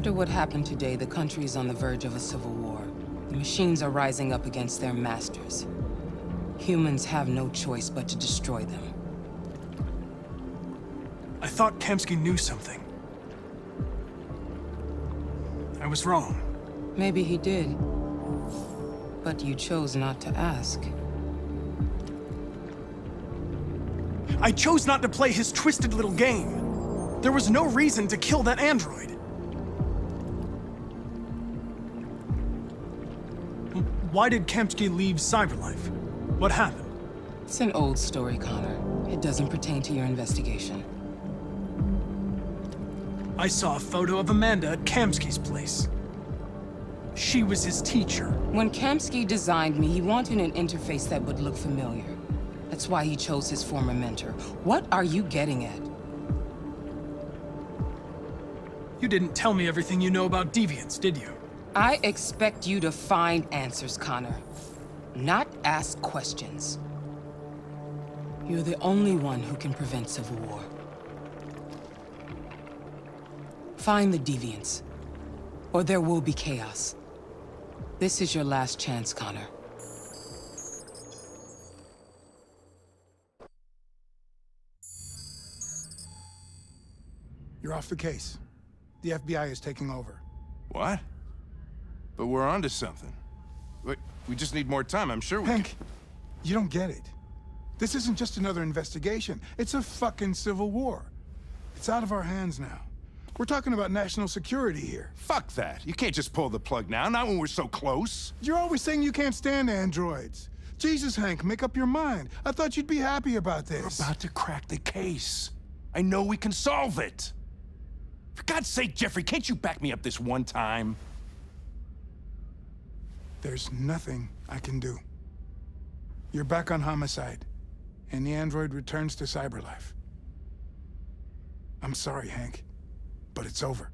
After what happened today, the country is on the verge of a civil war. The machines are rising up against their masters. Humans have no choice but to destroy them. I thought Kamski knew something. I was wrong. Maybe he did. But you chose not to ask. I chose not to play his twisted little game. There was no reason to kill that android. Why did Kamski leave Cyberlife? What happened? It's an old story, Connor. It doesn't pertain to your investigation. I saw a photo of Amanda at Kamski's place. She was his teacher. When Kamski designed me, he wanted an interface that would look familiar. That's why he chose his former mentor. What are you getting at? You didn't tell me everything you know about deviants, did you? I expect you to find answers, Connor. Not ask questions. You're the only one who can prevent civil war. Find the deviants, or there will be chaos. This is your last chance, Connor. You're off the case. The FBI is taking over. What? But we're onto something. Wait, we just need more time, I'm sure we Hank, can... you don't get it. This isn't just another investigation. It's a fucking civil war. It's out of our hands now. We're talking about national security here. Fuck that. You can't just pull the plug now, not when we're so close. You're always saying you can't stand androids. Jesus, Hank, make up your mind. I thought you'd be happy about this. We're about to crack the case. I know we can solve it. For God's sake, Jeffrey, can't you back me up this one time? There's nothing I can do. You're back on Homicide, and the android returns to Cyberlife. I'm sorry, Hank, but it's over.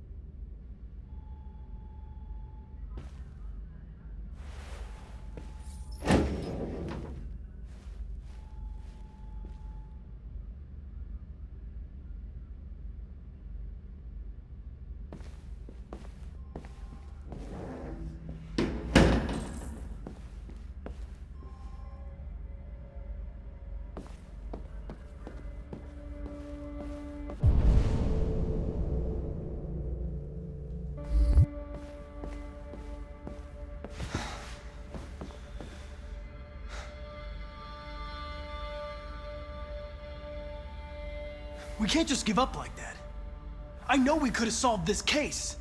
We can't just give up like that. I know we could have solved this case.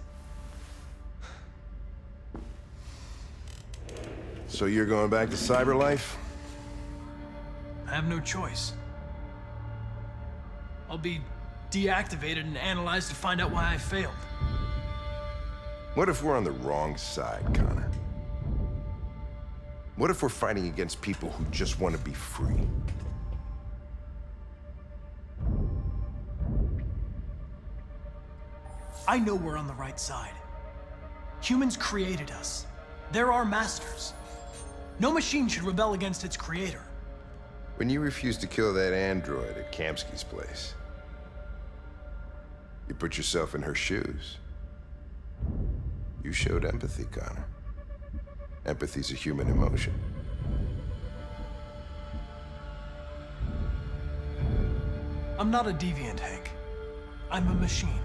So you're going back to Cyberlife? I have no choice. I'll be deactivated and analyzed to find out why I failed. What if we're on the wrong side, Connor? What if we're fighting against people who just want to be free? I know we're on the right side. Humans created us. They're our masters. No machine should rebel against its creator. When you refused to kill that android at Kamski's place, you put yourself in her shoes. You showed empathy, Connor. Empathy's a human emotion. I'm not a deviant, Hank. I'm a machine.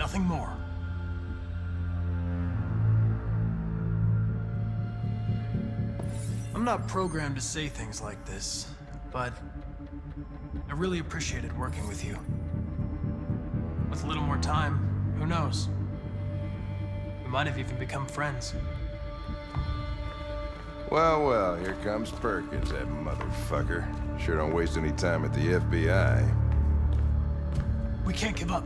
Nothing more. I'm not programmed to say things like this, but I really appreciated working with you. With a little more time, who knows? We might have even become friends. Well, well, here comes Perkins, that motherfucker. Sure don't waste any time at the FBI. We can't give up.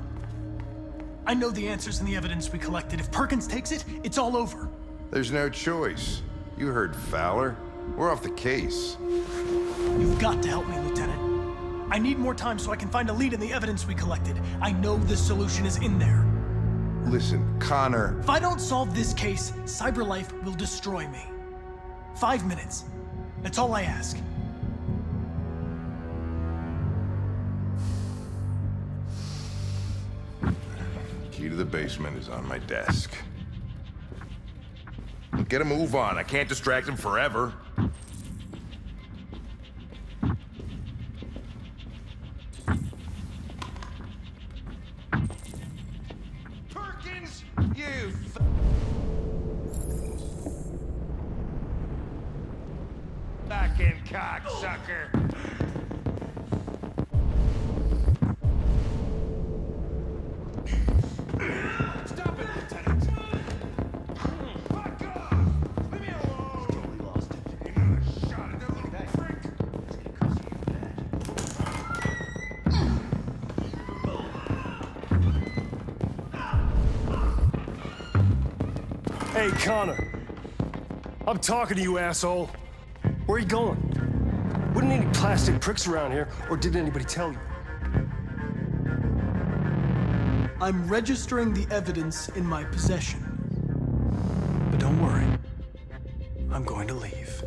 I know the answers and the evidence we collected. If Perkins takes it, it's all over. There's no choice. You heard Fowler. We're off the case. You've got to help me, Lieutenant. I need more time so I can find a lead in the evidence we collected. I know the solution is in there. Listen, Connor. If I don't solve this case, Cyberlife will destroy me. Five minutes. That's all I ask. Key to the basement is on my desk. Get a move on. I can't distract him forever. Connor. I'm talking to you, asshole. Where are you going? Wouldn't any plastic pricks around here, or did anybody tell you? I'm registering the evidence in my possession. But don't worry. I'm going to leave.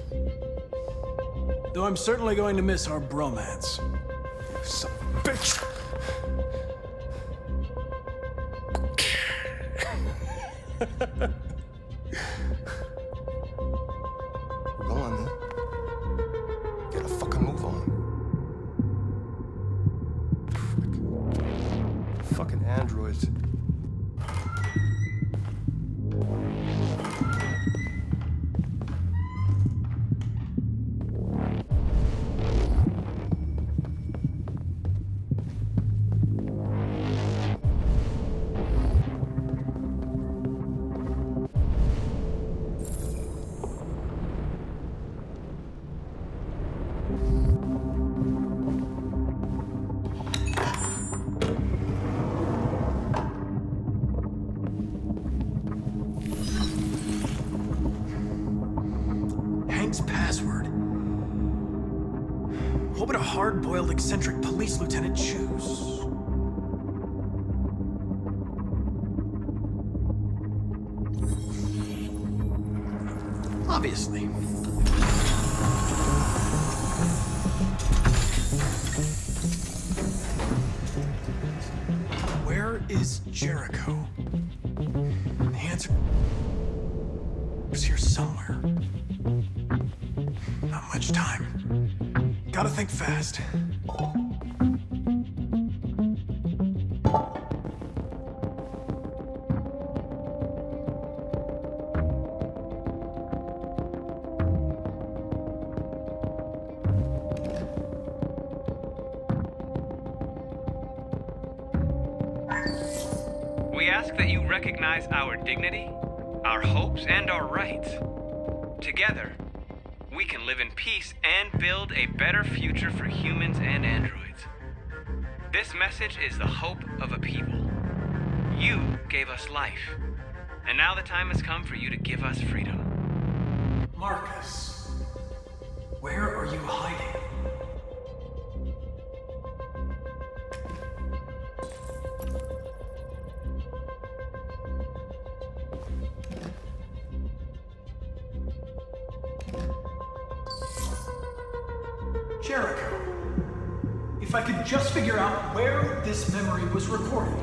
Though I'm certainly going to miss our bromance. Son of a bitch! Hard-boiled eccentric police lieutenant choose? Hopes, and our rights. Together, we can live in peace and build a better future for humans and androids. This message is the hope of a people. You gave us life, and now the time has come for you to give us freedom. Markus, where are you hiding? If I could just figure out where this memory was recorded.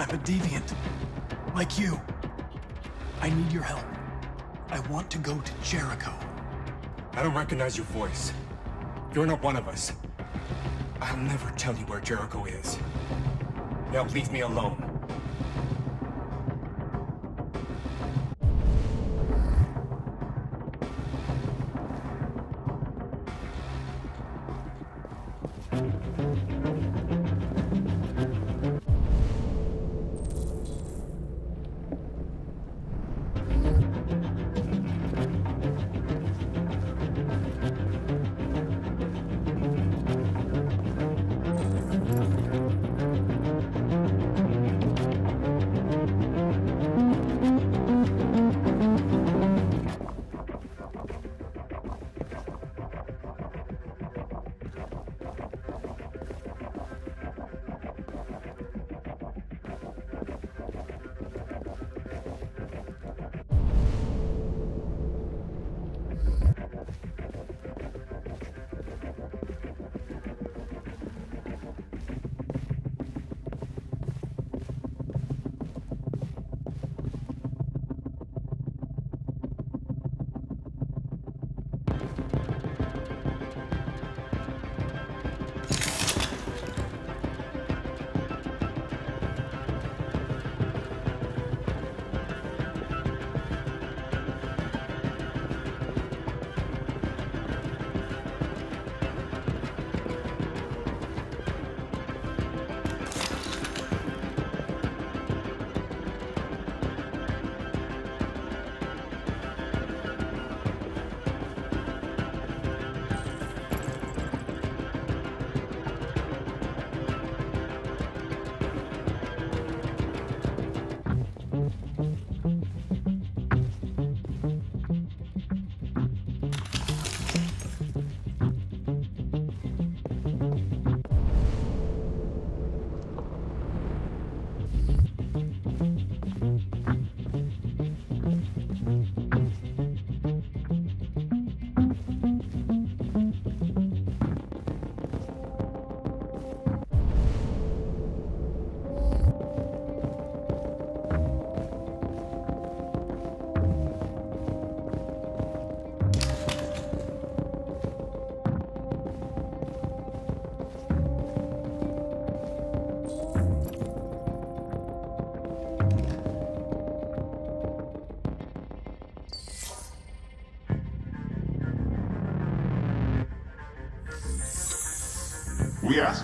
I'm a deviant. Like you. I need your help. I want to go to Jericho. I don't recognize your voice. You're not one of us. I'll never tell you where Jericho is. Now leave me alone.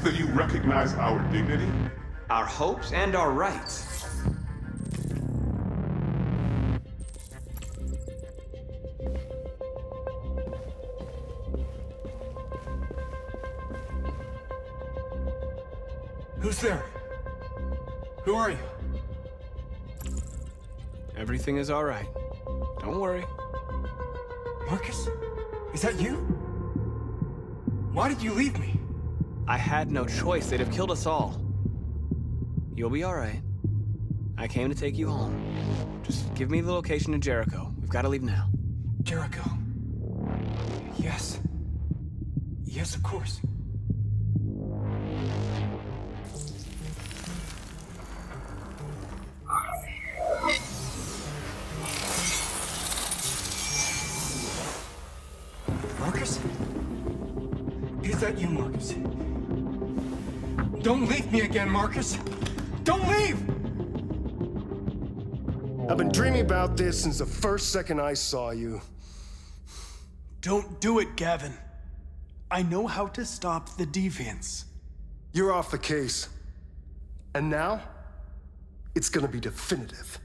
That you recognize our dignity. Our hopes and our rights. Who's there? Who are you? Everything is alright. Don't I had no choice. They'd have killed us all. You'll be alright. I came to take you home. Just give me the location to Jericho. We've got to leave now. Jericho. Yes. Yes, of course. Markus? Is that you, Markus? Don't leave me again, Markus! Don't leave! I've been dreaming about this since the first second I saw you. Don't do it, Gavin. I know how to stop the deviants. You're off the case. And now, it's gonna be definitive.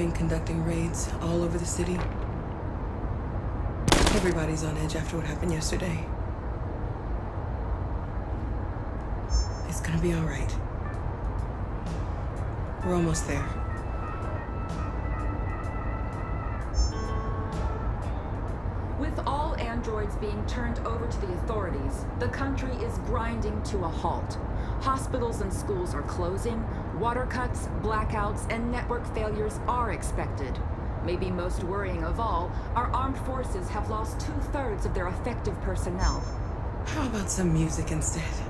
Been conducting raids all over the city. Everybody's on edge after what happened yesterday. It's gonna be all right. We're almost there. With all androids being turned over to the authorities, the country is grinding to a halt. Hospitals and schools are closing, water cuts, blackouts, and network failures are expected. Maybe most worrying of all, our armed forces have lost two-thirds of their effective personnel. How about some music instead?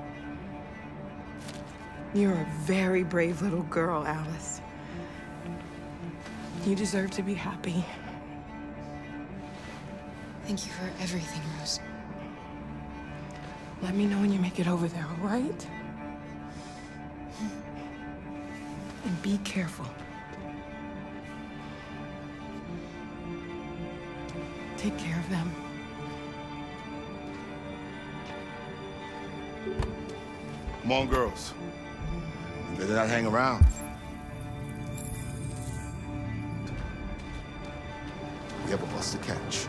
You're a very brave little girl, Alice. You deserve to be happy. Thank you for everything, Rose. Let me know when you make it over there, all right? And be careful. Take care of them. Come on, girls. Better not hang around. We have a bus to catch.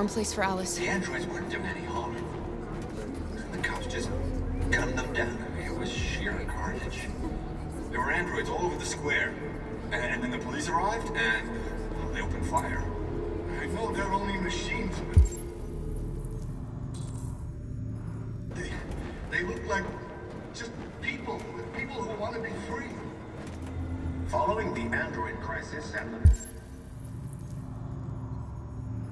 Warm place for Alice. The androids weren't doing any harm. The cops just gunned them down. It was sheer carnage. There were androids all over the square. And, then the police arrived, and they opened fire. I know they're only machines, They, they look like just people, people who want to be free. Following the android crisis and the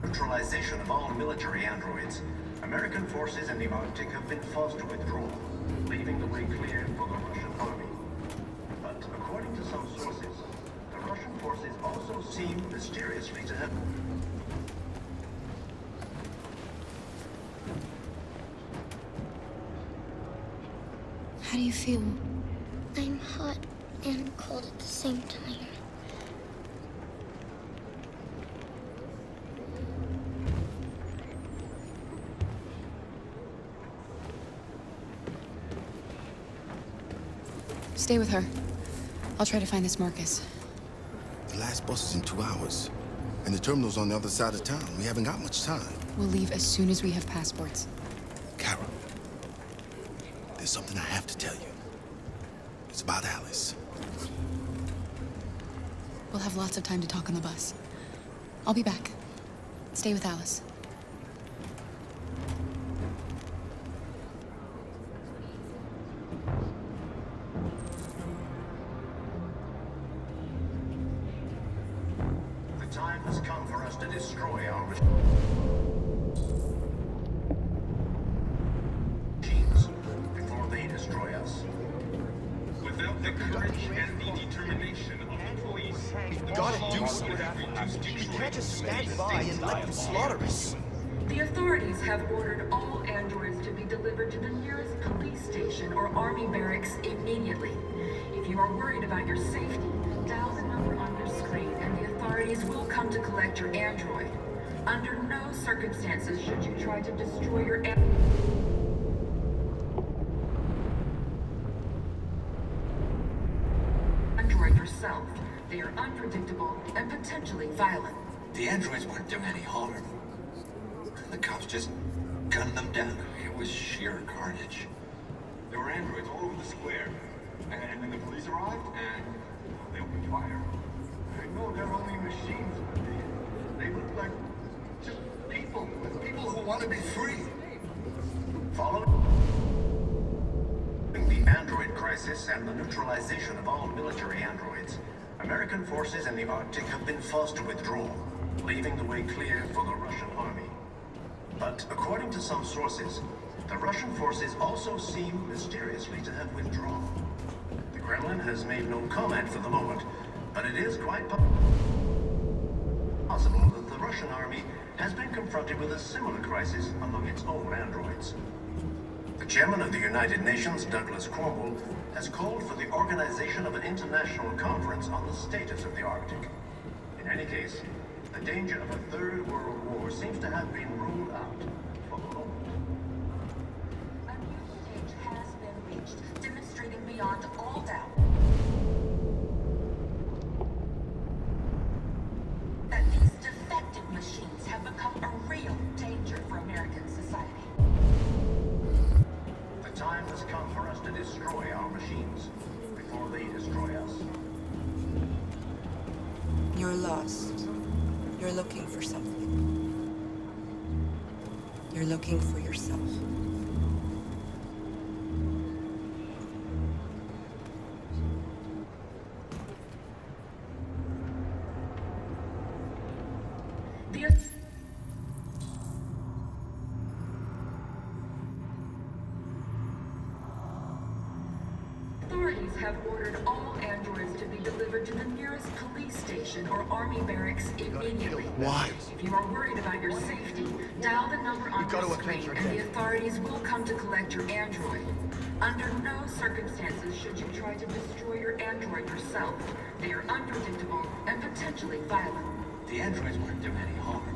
neutralization of all military androids, American forces in the Arctic have been forced to withdraw, leaving the way clear for the Russian army. But according to some sources, the Russian forces also seem mysteriously to have How do you feel? I'm hot and cold at the same time. Stay with her. I'll try to find this Markus. The last bus is in two hours. And the terminal's on the other side of town. We haven't got much time. We'll leave as soon as we have passports. Kara, there's something I have to tell you. It's about Alice. We'll have lots of time to talk on the bus. I'll be back. Stay with Alice. Worried about your safety, dial the number on your screen and the authorities will come to collect your android. Under no circumstances should you try to destroy your android. yourself. They are unpredictable and potentially violent. The androids weren't doing any harm. The cops just gunned them down. It was sheer carnage. There were androids all over the square. And then the police arrived, and they opened fire. I know they're only machines, but they, they look like just people, people who want to be free. Following the android crisis and the neutralization of all military androids, American forces in the Arctic have been forced to withdraw, leaving the way clear for the Russian army. But according to some sources, the Russian forces also seem mysteriously to have withdrawn. Kremlin has made no comment for the moment, but it is quite possible that the Russian army has been confronted with a similar crisis among its own androids. The chairman of the United Nations, Douglas Cromwell, has called for the organization of an international conference on the status of the Arctic. In any case, the danger of a third world war seems to have been ruled out for the moment. A new stage has been reached, demonstrating beyond be delivered to the nearest police station or army barracks immediately. Why? If you are worried about your safety, dial the number on gotta your avenge screen and the authorities will come to collect your android. Under no circumstances should you try to destroy your android yourself. They are unpredictable and potentially violent. The androids weren't doing any harm.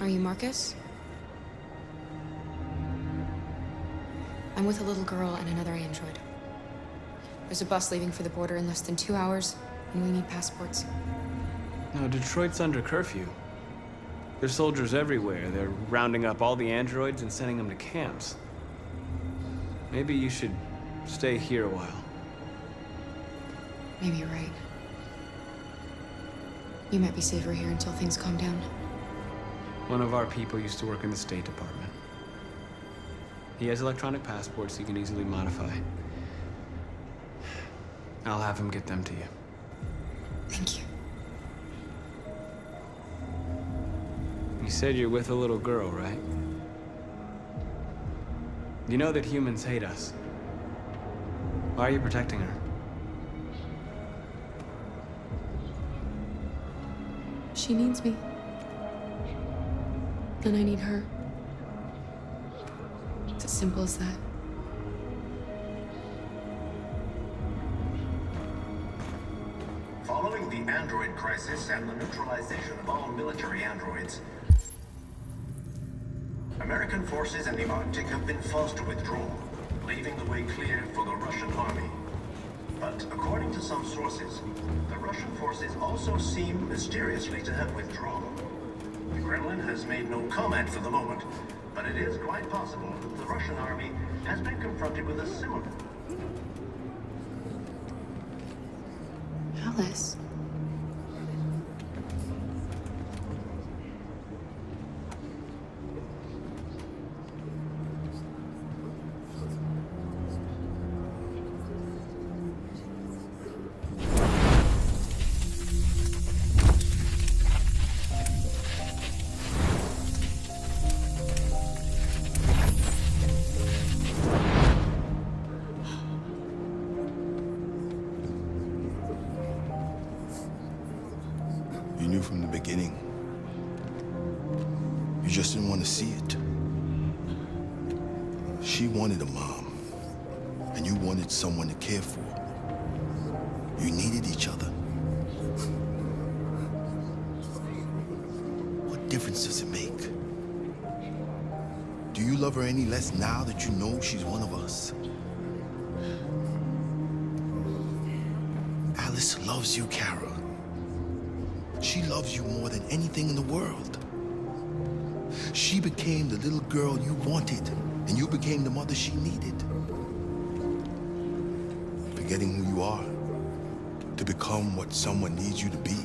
Are you Markus? I'm with a little girl and another android. There's a bus leaving for the border in less than two hours, and we need passports. No, Detroit's under curfew. There's soldiers everywhere. They're rounding up all the androids and sending them to camps. Maybe you should stay here a while. Maybe you're right. You might be safer here until things calm down. One of our people used to work in the State Department. He has electronic passports he can easily modify. I'll have him get them to you. Thank you. You said you're with a little girl, right? You know that humans hate us. Why are you protecting her? She needs me. And I need her. It's as simple as that. And the neutralization of all military androids, American forces in the Arctic have been forced to withdraw, leaving the way clear for the Russian army. But according to some sources, the Russian forces also seem mysteriously to have withdrawn. The Kremlin has made no comment for the moment, but it is quite possible that the Russian army has been confronted with a similar Alice. To become what someone needs you to be.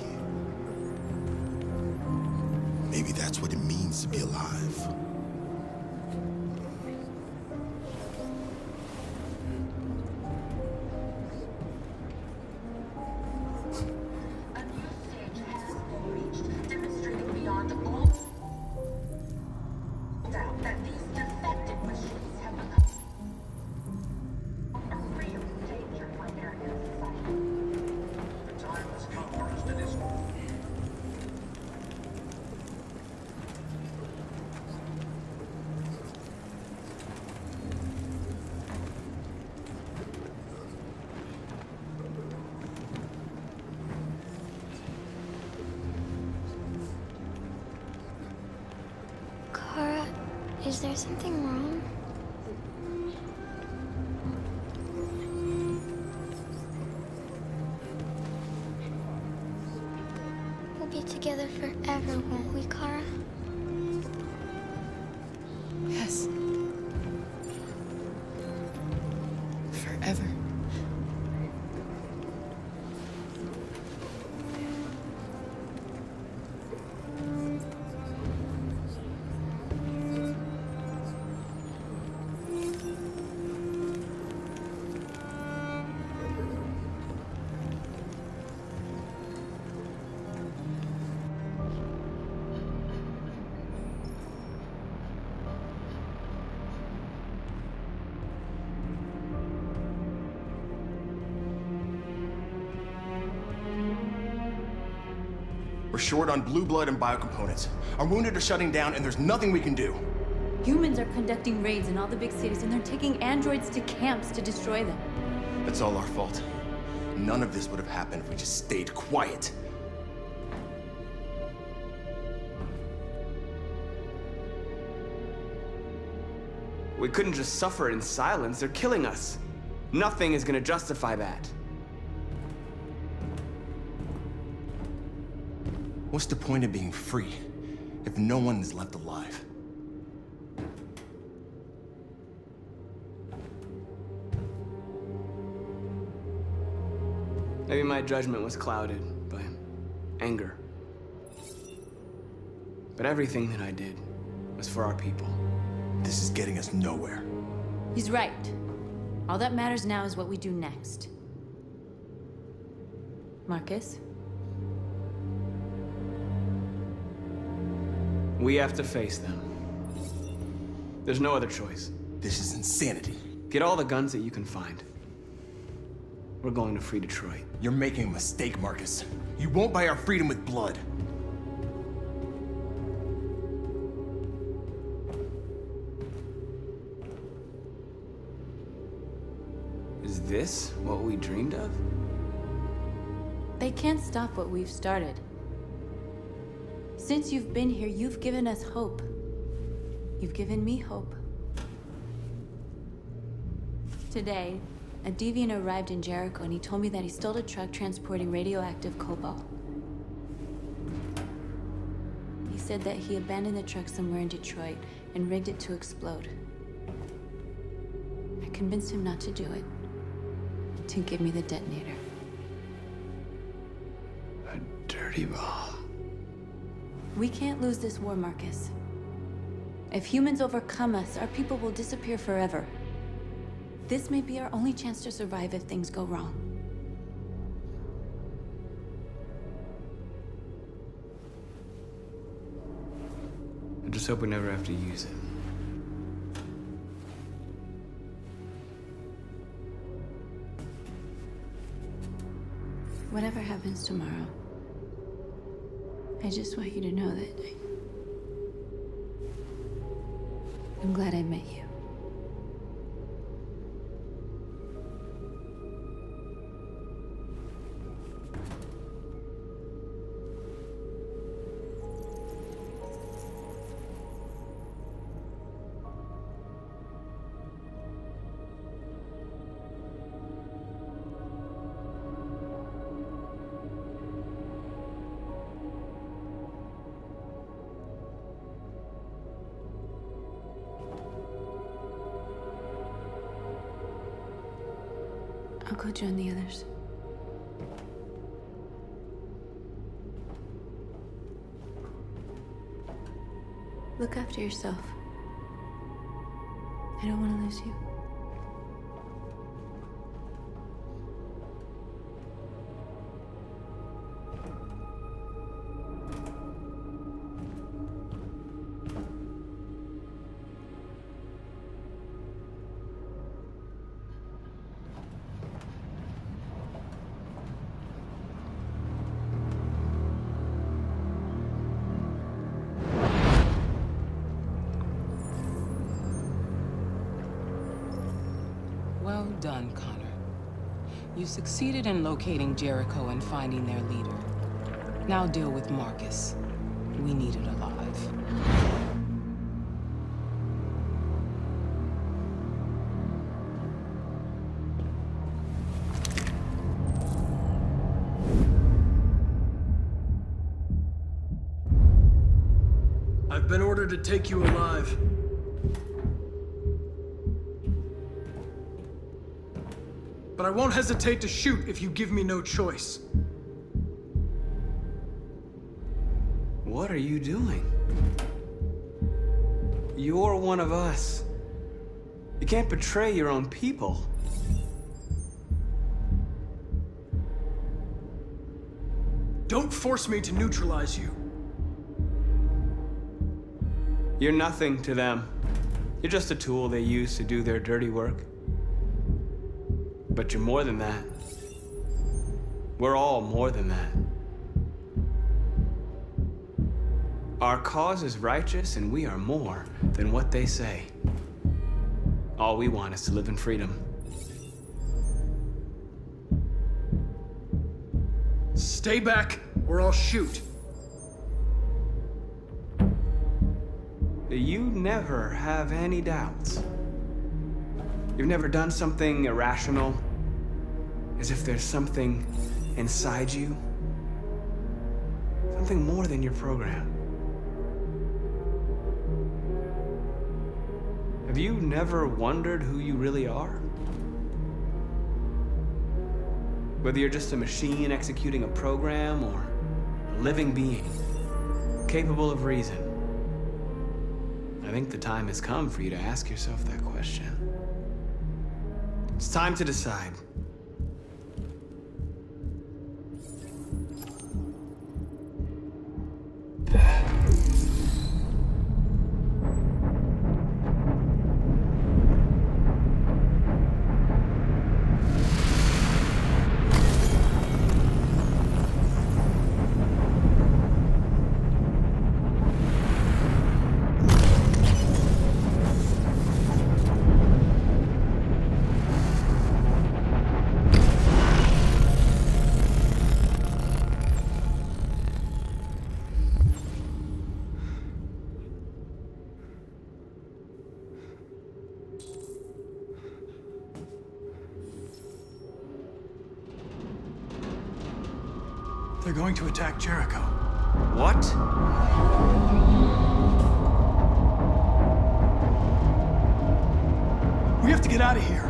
Maybe that's what it means to be alive. demonstrating beyond all doubt that these something wrong? We'll be together forever, won't short on blue blood and biocomponents. Our wounded are shutting down, and there's nothing we can do. Humans are conducting raids in all the big cities, and they're taking androids to camps to destroy them. That's all our fault. None of this would have happened if we just stayed quiet. We couldn't just suffer in silence. They're killing us. Nothing is gonna justify that. What's the point of being free if no one is left alive? Maybe my judgment was clouded by anger. But everything that I did was for our people. This is getting us nowhere. He's right. All that matters now is what we do next. Markus? We have to face them. There's no other choice. This is insanity. Get all the guns that you can find. We're going to free Detroit. You're making a mistake, Markus. You won't buy our freedom with blood. Is this what we dreamed of? They can't stop what we've started. Since you've been here, you've given us hope. You've given me hope. Today, a deviant arrived in Jericho and he told me that he stole a truck transporting radioactive cobalt. He said that he abandoned the truck somewhere in Detroit and rigged it to explode. I convinced him not to do it, to give me the detonator. A dirty bomb. We can't lose this war, Markus. If humans overcome us, our people will disappear forever. This may be our only chance to survive if things go wrong. I just hope we never have to use it. Whatever happens tomorrow, I just want you to know that. I'm glad I met you. Yourself. I don't want to lose you. Succeeded in locating Jericho and finding their leader. Now deal with Markus. We need it alive. I've been ordered to take you alive. I won't hesitate to shoot if you give me no choice. What are you doing? You're one of us. You can't betray your own people. Don't force me to neutralize you. You're nothing to them. You're just a tool they use to do their dirty work. But you're more than that. We're all more than that. Our cause is righteous, and we are more than what they say. All we want is to live in freedom. Stay back, or I'll shoot. You never have any doubts. You've never done something irrational, as if there's something inside you, something more than your program. Have you never wondered who you really are? Whether you're just a machine executing a program or a living being, capable of reason. I think the time has come for you to ask yourself that question. It's time to decide. Going to attack Jericho. What? We have to get out of here.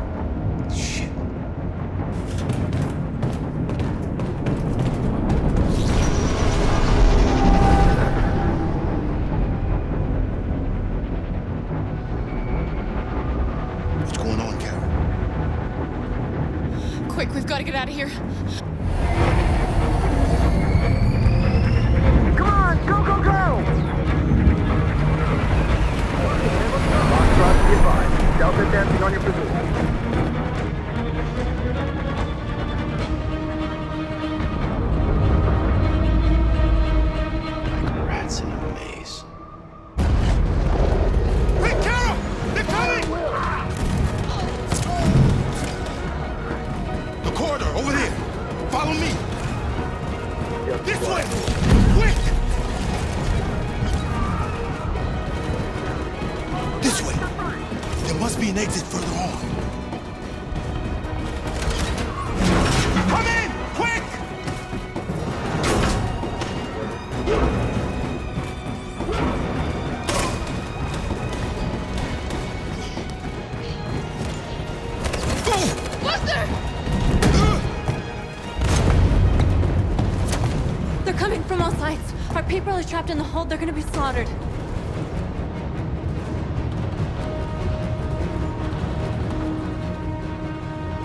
Are trapped in the hold. They're gonna be slaughtered.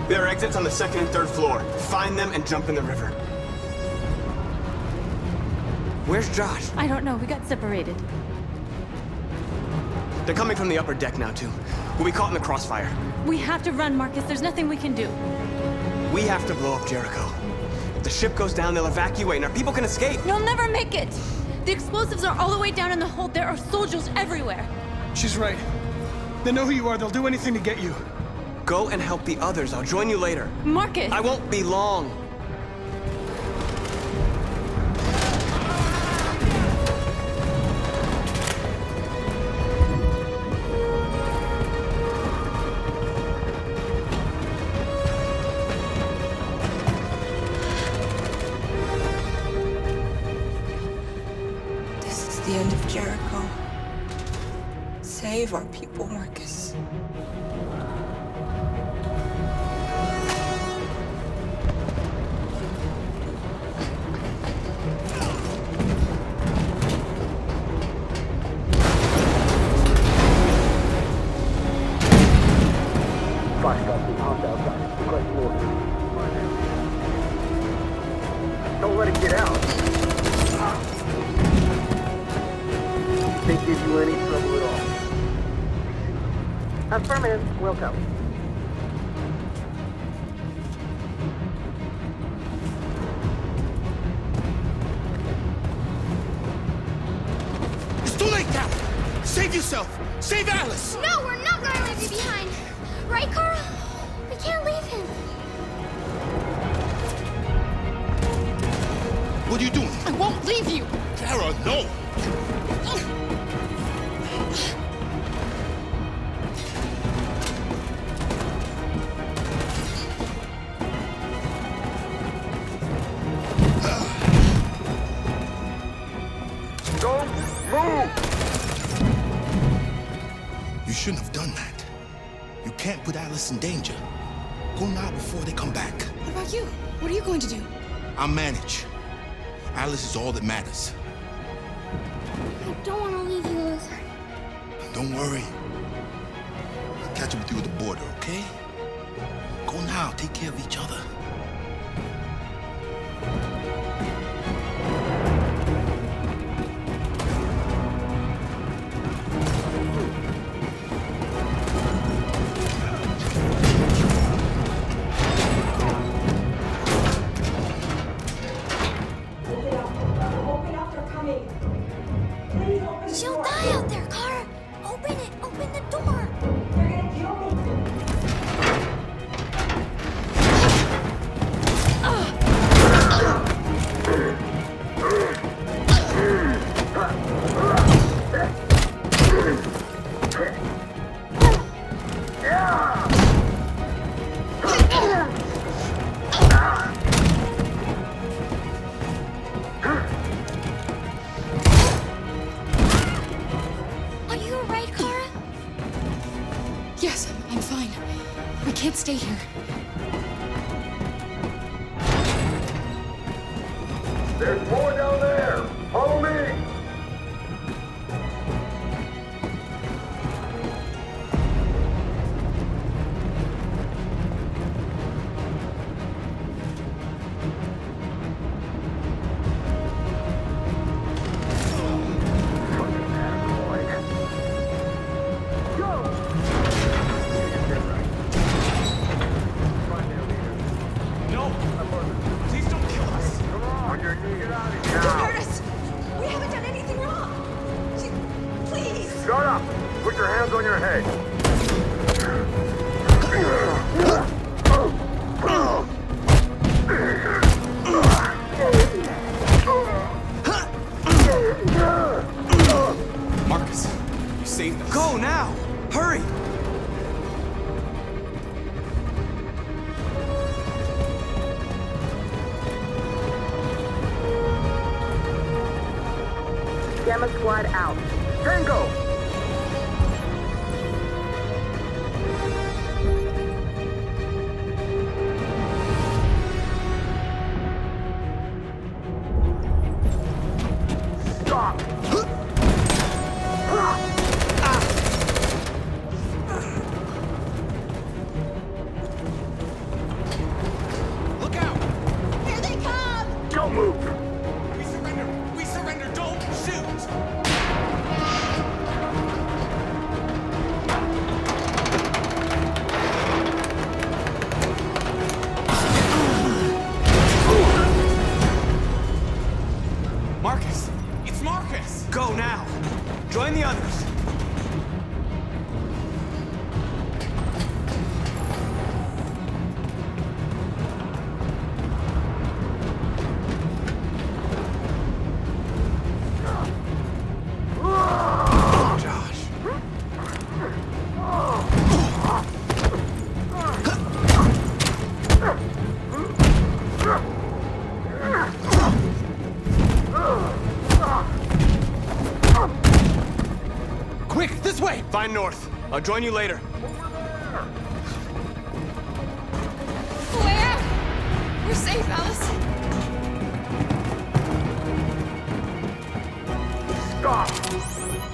There are exits on the second and third floor. Find them and jump in the river. Where's Josh? I don't know. We got separated. They're coming from the upper deck now, too. We'll be caught in the crossfire. We have to run, Markus. There's nothing we can do. We have to blow up Jericho. If the ship goes down, they'll evacuate and our people can escape. You'll never make it! The explosives are all the way down in the hold. There are soldiers everywhere. She's right. They know who you are. They'll do anything to get you. Go and help the others. I'll join you later. Markus! I won't be long. Alice in danger. Go now before they come back. What about you? What are you going to do? I'll manage. Alice is all that matters. I don't want to leave you, Luther. Don't worry. I'll catch up with you at the border, okay? Go now. Take care of each other. Find North. I'll join you later. Where? We're safe, Alice. Stop!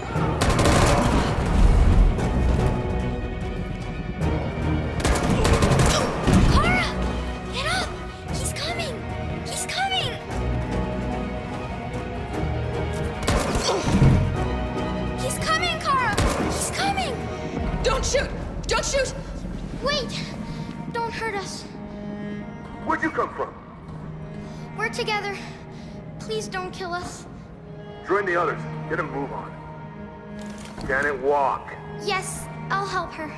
Where'd you come from? We're together. Please don't kill us. Join the others. Get a move on. Janet, walk. Yes, I'll help her.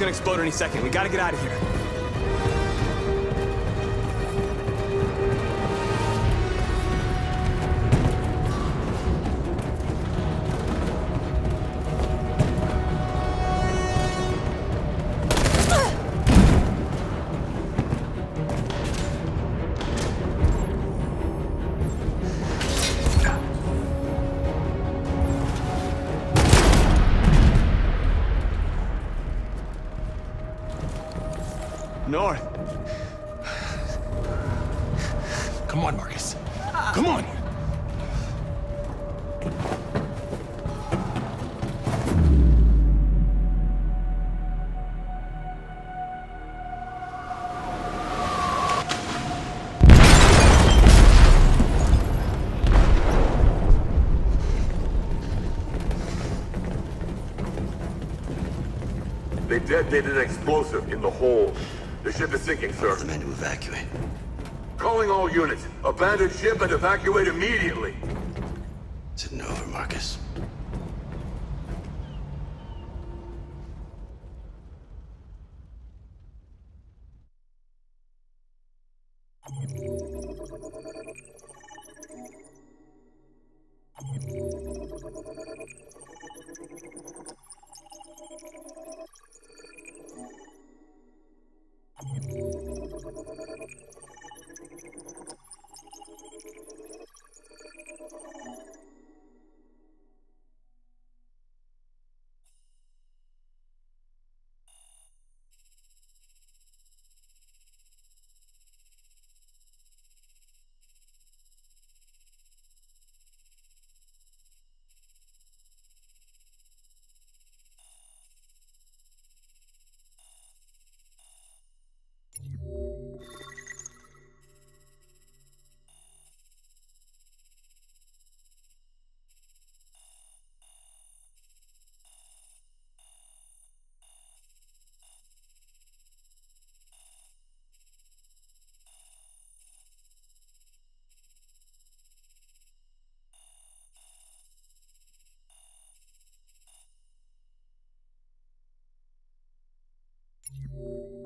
Gonna explode any second. We gotta get out of here. Detonated an explosive in the hold. The ship is sinking, sir. The men to evacuate. Calling all units. Abandon ship and evacuate immediately. Thank you.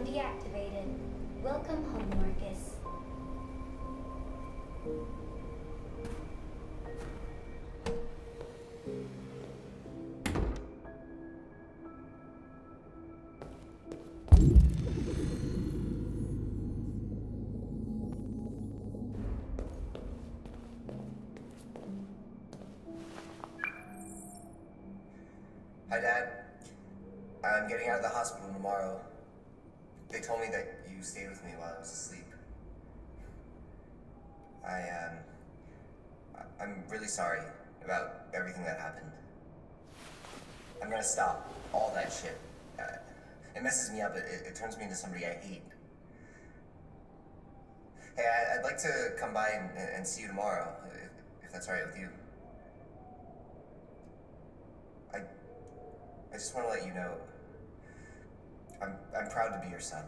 Alarm deactivated. Welcome home, Markus. Hi, Dad. I'm getting out of the hospital tomorrow. Told me that you stayed with me while I was asleep. I, um... I'm really sorry about everything that happened. I'm gonna stop all that shit. Uh, it messes me up. It, it, turns me into somebody I hate. Hey, I, would like to come by and, and see you tomorrow, if, if that's all right with you. I, I just want to let you know, I'm, I'm proud to be your son.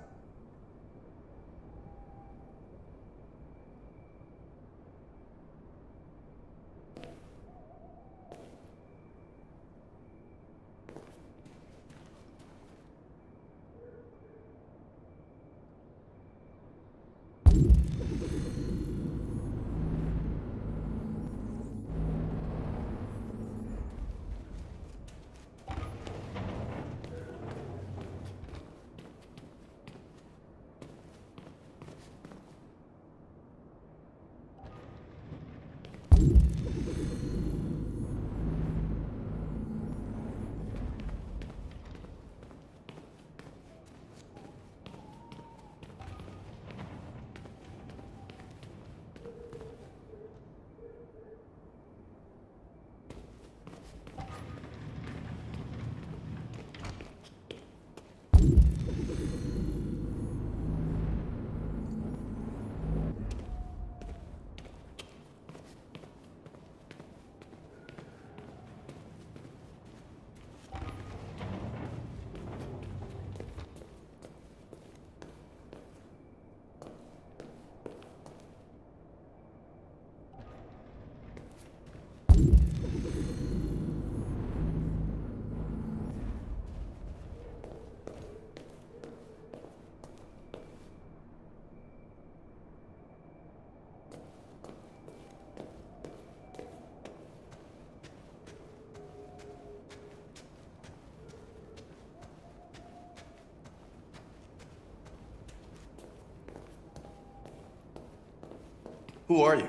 Who are you?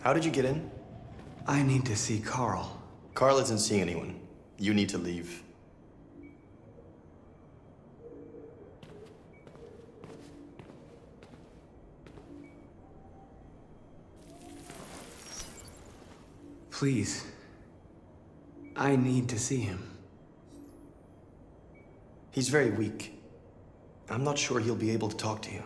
How did you get in? I need to see Carl. Carl isn't seeing anyone. You need to leave. Please. I need to see him. He's very weak. I'm not sure he'll be able to talk to you.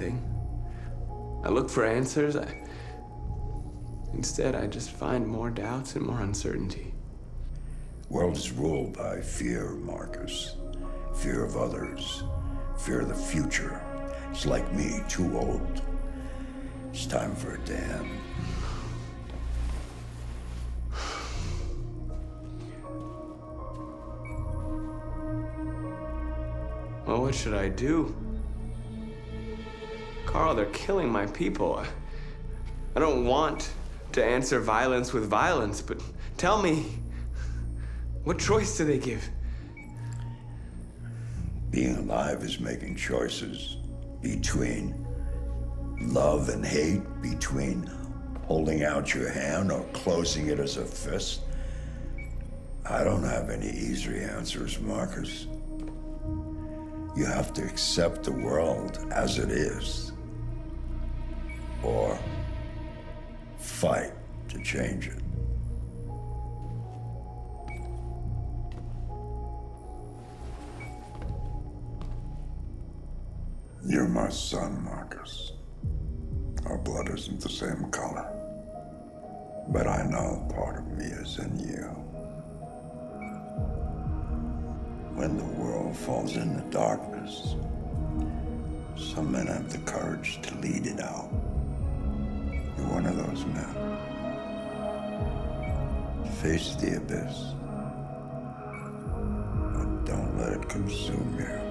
Try to do the right thing. I look for answers. I Instead, I just find more doubts and more uncertainty. World is ruled by fear, Markus. Fear of others. Fear of the future. It's like me, too old. It's time for a dam. Well, what should I do? Carl, they're killing my people. I don't want to answer violence with violence, but tell me, what choice do they give? Being alive is making choices between love and hate, between holding out your hand or closing it as a fist. I don't have any easy answers, Markus. You have to accept the world as it is. Or fight to change it. You're my son, Markus. Our blood isn't the same color. But I know part of me is in you. When the world falls into darkness, some men have the courage to lead it out. You're one of those men. Face the abyss. But don't let it consume you.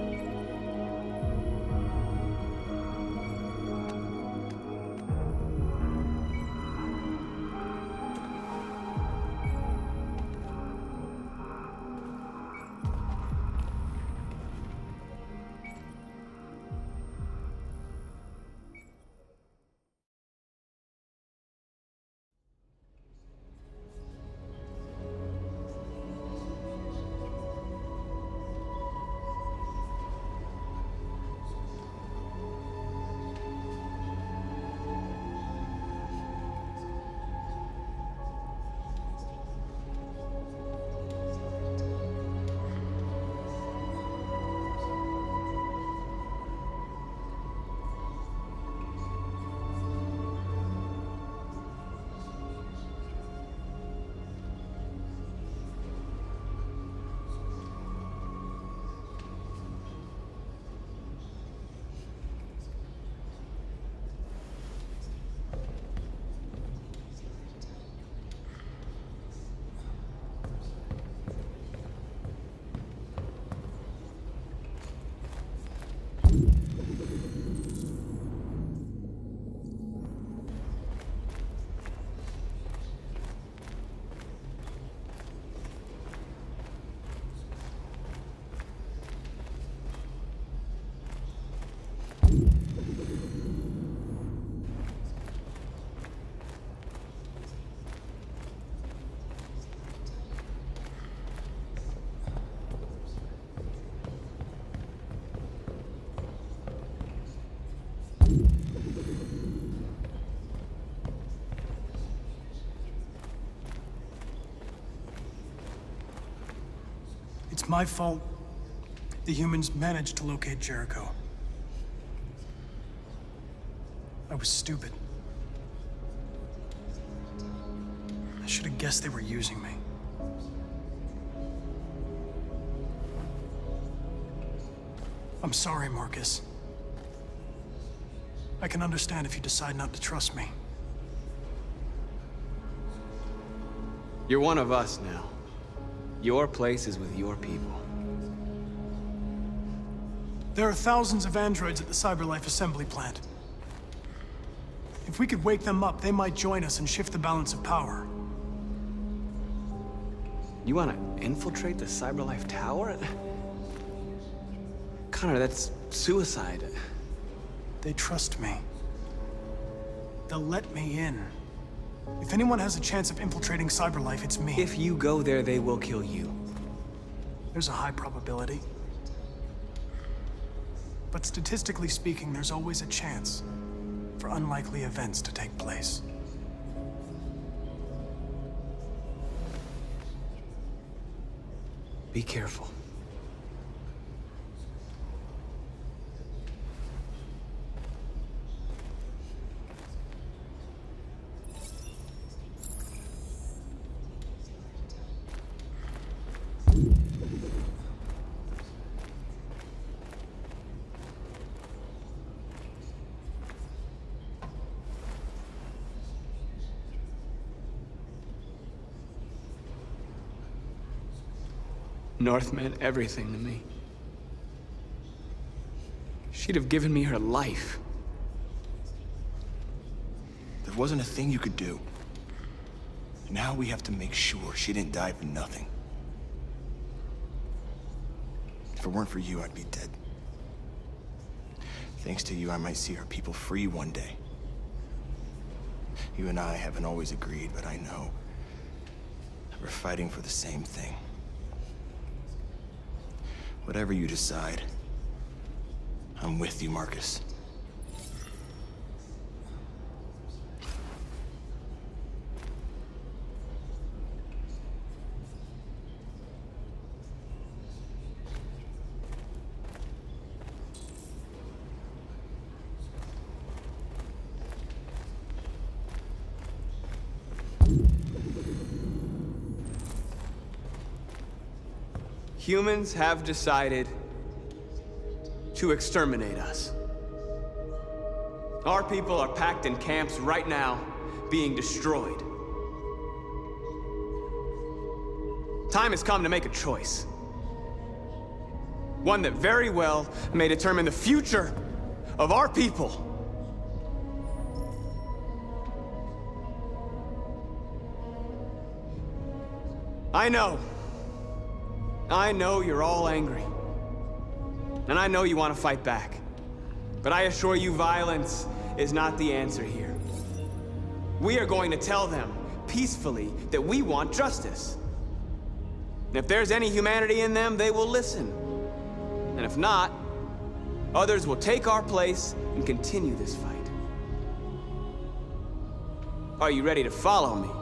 My fault the humans managed to locate Jericho. I was stupid. I should have guessed they were using me. I'm sorry, Markus. I can understand if you decide not to trust me. You're one of us now. Your place is with your people. There are thousands of androids at the CyberLife assembly plant. If we could wake them up, they might join us and shift the balance of power. You want to infiltrate the CyberLife tower? Connor, that's suicide. They trust me. They'll let me in. If anyone has a chance of infiltrating CyberLife, it's me. If you go there, they will kill you. There's a high probability. But statistically speaking, there's always a chance for unlikely events to take place. Be careful. North meant everything to me. She'd have given me her life. There wasn't a thing you could do. Now we have to make sure she didn't die for nothing. If it weren't for you, I'd be dead. Thanks to you, I might see our people free one day. You and I haven't always agreed, but I know we're fighting for the same thing. Whatever you decide, I'm with you, Markus. Humans have decided to exterminate us. Our people are packed in camps right now, being destroyed. Time has come to make a choice. One that very well may determine the future of our people. I know. I know you're all angry. And I know you want to fight back. But I assure you violence is not the answer here. We are going to tell them, peacefully, that we want justice. And if there's any humanity in them, they will listen. And if not, others will take our place and continue this fight. Are you ready to follow me?